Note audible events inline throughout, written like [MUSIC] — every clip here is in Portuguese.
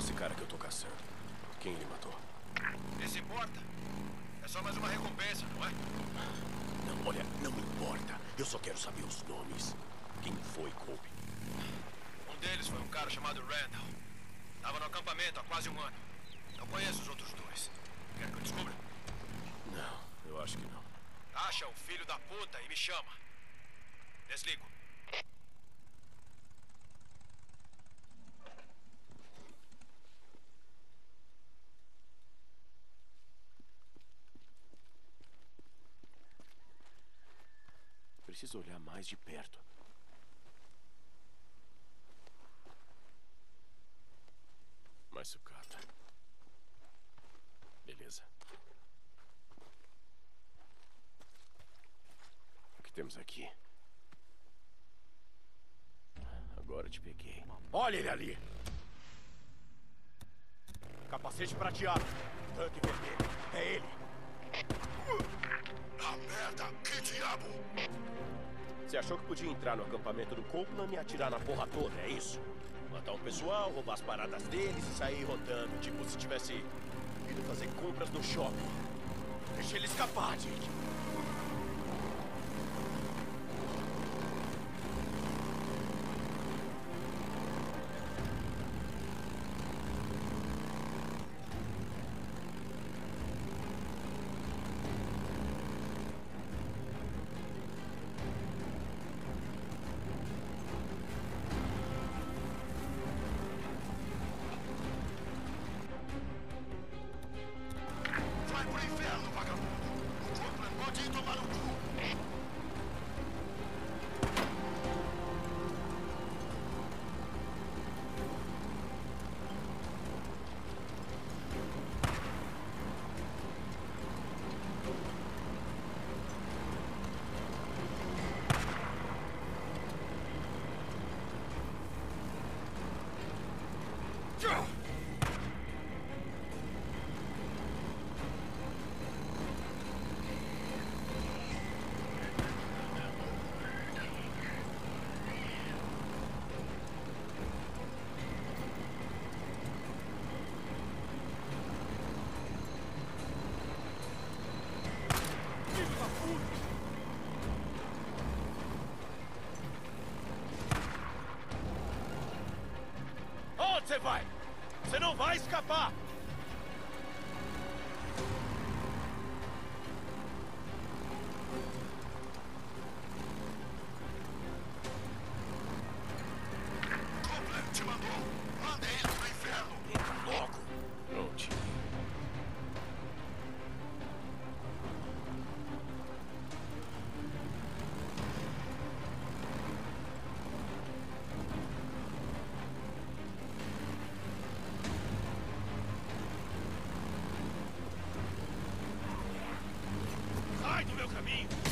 Esse cara que eu tô caçando. Quem ele matou? Isso importa? É só mais uma recompensa, não é? Não, olha, não importa. Eu só quero saber os nomes. Quem foi Colby? Um deles foi um cara chamado Randall. Tava no acampamento há quase um ano. Não conheço os outros dois. Quer que eu descubra? Não, eu acho que não. Acha o filho da puta e me chama. Desligo. Preciso olhar mais de perto. Mais sucata. Beleza. O que temos aqui? Agora te peguei. Olha ele ali! Capacete prateado. Tanque vermelho. É ele. Ah, merda! Que diabo! Você achou que podia entrar no acampamento do Copeland e atirar na porra toda, é isso? Matar um pessoal, roubar as paradas deles e sair rodando, tipo se tivesse ido fazer compras no shopping. Deixa ele escapar, Dick. Você vai? Você não vai escapar! Team.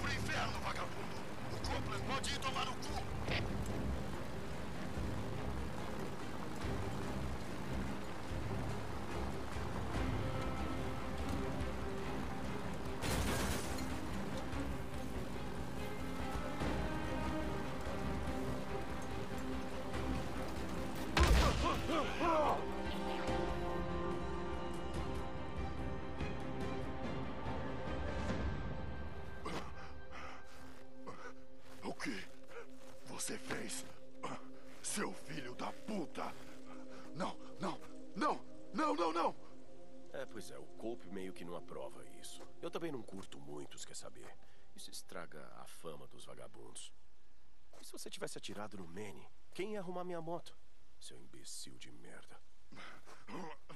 Pro inferno, vagabundo! O Copeland pode ir tomar no estraga a fama dos vagabundos. E se você tivesse atirado no Manny, quem ia arrumar minha moto? Seu imbecil de merda. [LAUGHS]